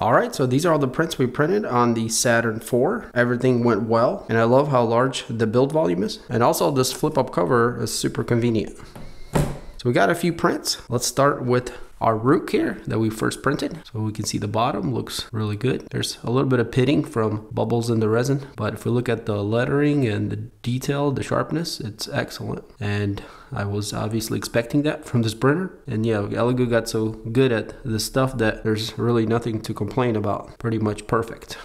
All right, so these are all the prints we printed on the Saturn 4. Everything went well, and I love how large the build volume is. And also this flip up cover is super convenient. We got a few prints. Let's start with our root here that we first printed. So we can see the bottom looks really good. There's a little bit of pitting from bubbles in the resin, but if we look at the lettering and the detail, the sharpness, it's excellent. And I was obviously expecting that from this printer. And yeah, Elegoo got so good at this stuff that there's really nothing to complain about. Pretty much perfect.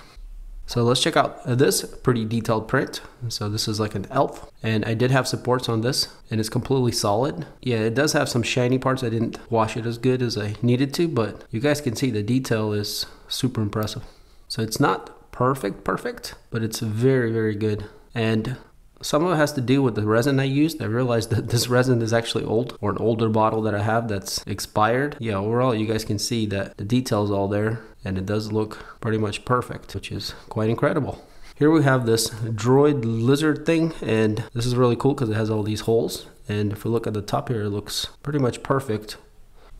So let's check out this pretty detailed print. So this is like an elf and I did have supports on this and it's completely solid. Yeah, it does have some shiny parts. I didn't wash it as good as I needed to, but you guys can see the detail is super impressive. So it's not perfect, perfect, but it's very, very good. And some of it has to do with the resin I used. I realized that this resin is actually old or an older bottle that I have that's expired. Yeah, overall you guys can see that the details all there and it does look pretty much perfect, which is quite incredible. Here we have this droid lizard thing and this is really cool because it has all these holes and if we look at the top here it looks pretty much perfect.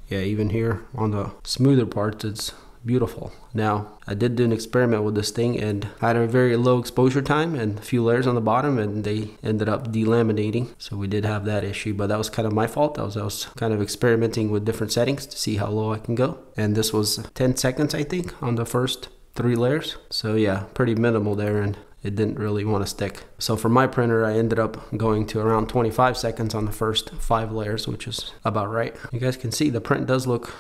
Yeah, even here on the smoother parts it's beautiful. Now, I did do an experiment with this thing and had a very low exposure time and a few layers on the bottom and they ended up delaminating. So we did have that issue, but that was kind of my fault. I was, I was kind of experimenting with different settings to see how low I can go. And this was 10 seconds, I think, on the first three layers. So yeah, pretty minimal there and it didn't really want to stick. So for my printer, I ended up going to around 25 seconds on the first five layers, which is about right. You guys can see the print does look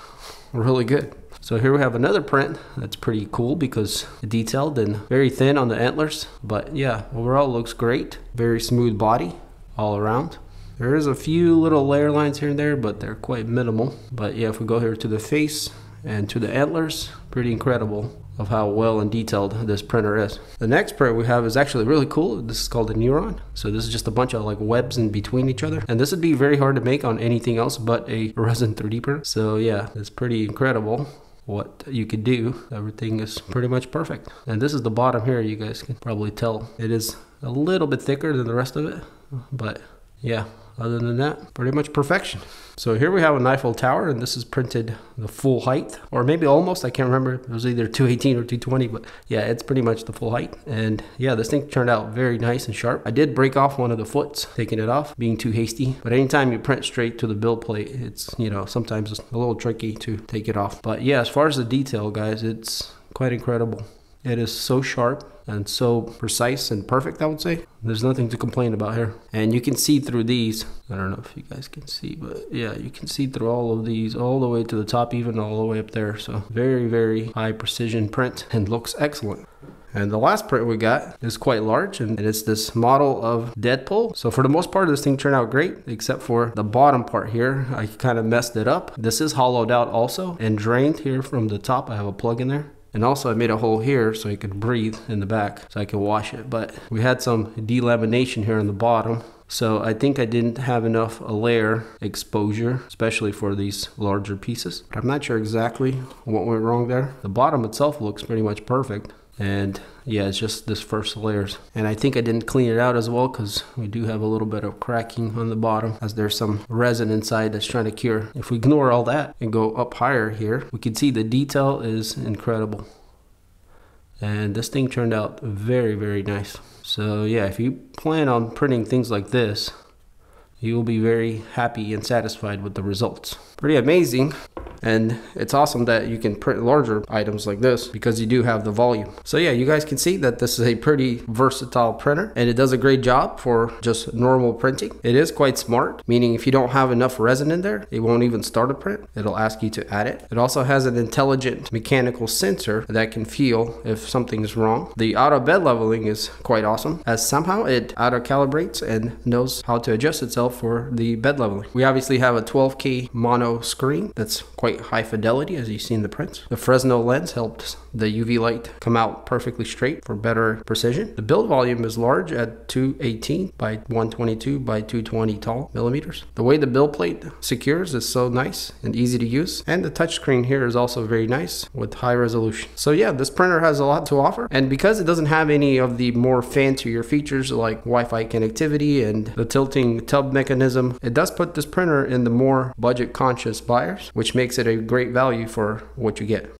really good. So here we have another print that's pretty cool because detailed and very thin on the antlers. But yeah, overall looks great. Very smooth body all around. There is a few little layer lines here and there, but they're quite minimal. But yeah, if we go here to the face and to the antlers, pretty incredible of how well and detailed this printer is. The next print we have is actually really cool. This is called a Neuron. So this is just a bunch of like webs in between each other. And this would be very hard to make on anything else but a resin 3D printer. So yeah, it's pretty incredible what you could do. Everything is pretty much perfect. And this is the bottom here. You guys can probably tell it is a little bit thicker than the rest of it. But yeah, other than that, pretty much perfection. So here we have an Eiffel Tower, and this is printed the full height, or maybe almost, I can't remember. It was either 218 or 220, but yeah, it's pretty much the full height. And yeah, this thing turned out very nice and sharp. I did break off one of the foots, taking it off, being too hasty. But anytime you print straight to the build plate, it's, you know, sometimes it's a little tricky to take it off. But yeah, as far as the detail, guys, it's quite incredible. It is so sharp and so precise and perfect, I would say. There's nothing to complain about here. And you can see through these. I don't know if you guys can see, but yeah, you can see through all of these all the way to the top, even all the way up there. So very, very high precision print and looks excellent. And the last print we got is quite large and it's this model of Deadpool. So for the most part, this thing turned out great, except for the bottom part here. I kind of messed it up. This is hollowed out also and drained here from the top. I have a plug in there. And also I made a hole here so I could breathe in the back so I could wash it. But we had some delamination here on the bottom. So I think I didn't have enough a layer exposure, especially for these larger pieces. But I'm not sure exactly what went wrong there. The bottom itself looks pretty much perfect and yeah it's just this first layers. And I think I didn't clean it out as well because we do have a little bit of cracking on the bottom as there's some resin inside that's trying to cure. If we ignore all that and go up higher here we can see the detail is incredible. And this thing turned out very very nice. So yeah if you plan on printing things like this you will be very happy and satisfied with the results. Pretty amazing and it's awesome that you can print larger items like this because you do have the volume. So yeah, you guys can see that this is a pretty versatile printer and it does a great job for just normal printing. It is quite smart, meaning if you don't have enough resin in there, it won't even start a print. It'll ask you to add it. It also has an intelligent mechanical sensor that can feel if something is wrong. The auto bed leveling is quite awesome as somehow it auto calibrates and knows how to adjust itself for the bed leveling. We obviously have a 12K mono screen that's quite quite high fidelity as you see in the prints. The Fresnel lens helped the UV light come out perfectly straight for better precision. The build volume is large at 218 by 122 by 220 tall millimeters. The way the build plate secures is so nice and easy to use. And the touchscreen here is also very nice with high resolution. So yeah, this printer has a lot to offer. And because it doesn't have any of the more fancier features like Wi-Fi connectivity and the tilting tub mechanism, it does put this printer in the more budget conscious buyers, which makes it a great value for what you get.